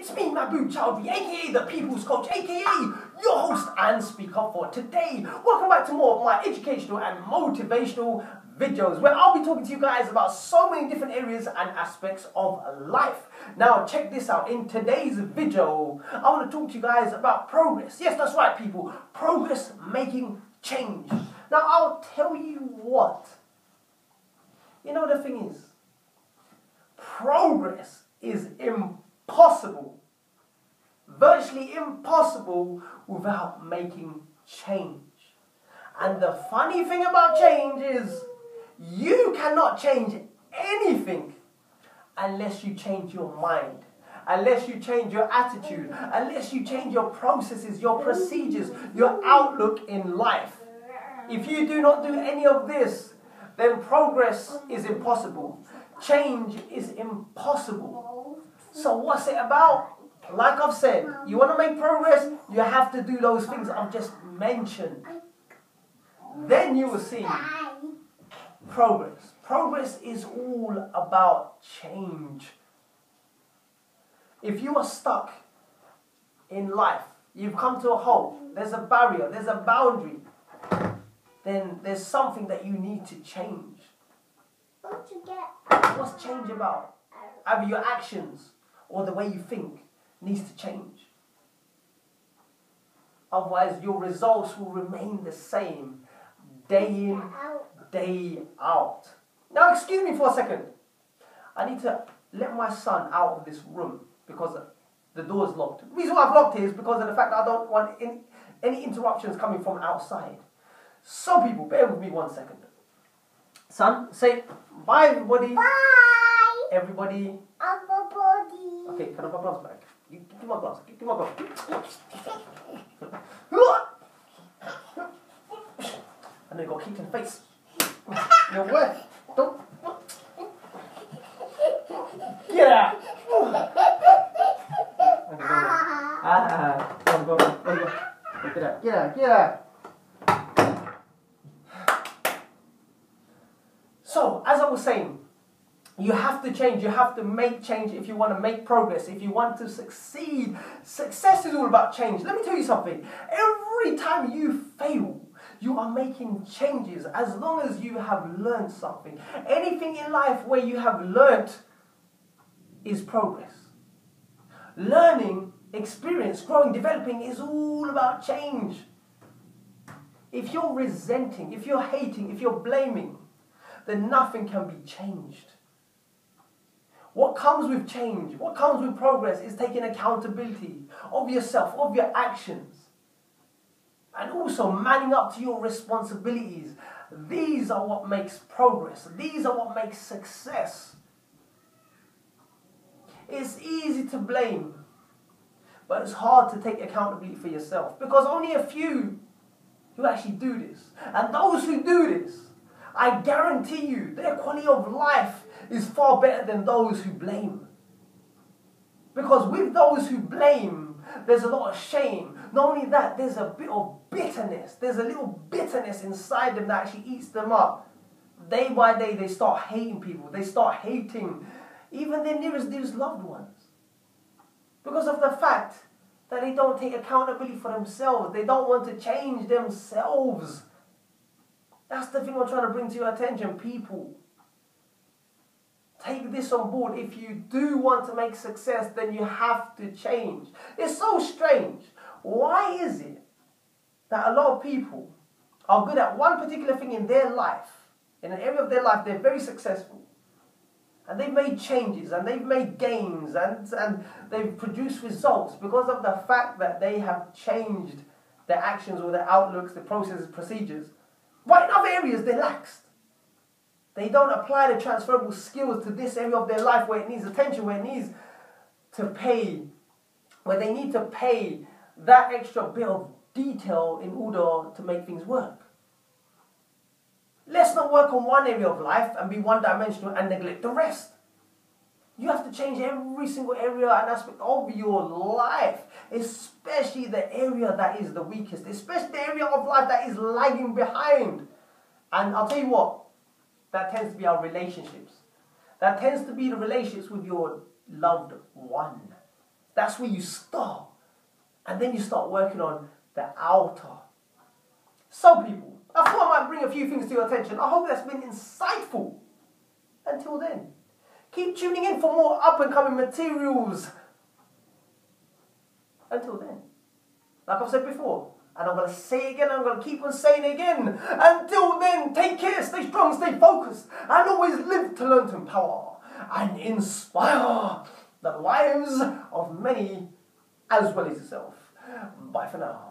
It's me, Mahbub Choudhury, aka the People's Coach, aka your host and speaker for today. Welcome back to more of my educational and motivational videos where I'll be talking to you guys about so many different areas and aspects of life. Now, check this out. In today's video, I want to talk to you guys about progress. Yes, that's right, people. Progress making change. Now, I'll tell you what. You know, the thing is, progress is impossible, virtually impossible, without making change. And the funny thing about change is, you cannot change anything unless you change your mind, unless you change your attitude, unless you change your processes, your procedures, your outlook in life. If you do not do any of this, then progress is impossible. Change is impossible. So, what's it about? Like I've said, you want to make progress, you have to do those things I've just mentioned. Then you will see progress. Progress is all about change. If you are stuck in life, you've come to a halt, there's a barrier, there's a boundary, then there's something that you need to change. What's change about? Either your actions or the way you think needs to change. Otherwise, your results will remain the same day in, day out. Now, excuse me for a second. I need to let my son out of this room because the door is locked. The reason why I've locked it is because of the fact that I don't want any, any interruptions coming from outside. So, people, bear with me one second. Son, say bye, everybody. Bye. Everybody. Everybody. Okay, can I have my gloves back? You, give me my gloves. Give me my gloves. I know you got kicked in the face. No way. Don't. Get out. Okay, go on. Ah, go go go go. Get out, get out, get out. So, as I was saying, you have to change, you have to make change if you want to make progress, if you want to succeed. Success is all about change. Let me tell you something. Every time you fail, you are making changes as long as you have learned something. Anything in life where you have learned is progress. Learning, experience, growing, developing is all about change. If you're resenting, if you're hating, if you're blaming, then nothing can be changed. What comes with change, what comes with progress is taking accountability of yourself, of your actions, and also manning up to your responsibilities. These are what makes progress, these are what makes success. It's easy to blame, but it's hard to take accountability for yourself because only a few who actually do this. And those who do this, I guarantee you, their quality of life is far better than those who blame. Because with those who blame, there's a lot of shame. Not only that, there's a bit of bitterness. There's a little bitterness inside them that actually eats them up. Day by day, they start hating people. They start hating even their nearest, dearest loved ones. Because of the fact that they don't take accountability for themselves. They don't want to change themselves. That's the thing I'm trying to bring to your attention, people. Take this on board. If you do want to make success, then you have to change. It's so strange. Why is it that a lot of people are good at one particular thing in their life, in an area of their life, they're very successful, and they've made changes, and they've made gains, and, and they've produced results because of the fact that they have changed their actions or their outlooks, their processes, procedures. But in other areas, they're laxed. They don't apply the transferable skills to this area of their life where it needs attention, where it needs to pay, where they need to pay that extra bit of detail in order to make things work. Let's not work on one area of life and be one dimensional and neglect the rest. You have to change every single area and aspect of your life, especially the area that is the weakest, especially the area of life that is lagging behind. And I'll tell you what, that tends to be our relationships. That tends to be the relationships with your loved one. That's where you start. And then you start working on the outer. So, people, I thought I might bring a few things to your attention. I hope that's been insightful. Until then, keep tuning in for more up and coming materials. Until then, like I've said before, and I'm going to say it again, I'm going to keep on saying again. Until then, take care, stay strong, stay focused, and always live to learn to empower and inspire the lives of many as well as yourself. Bye for now.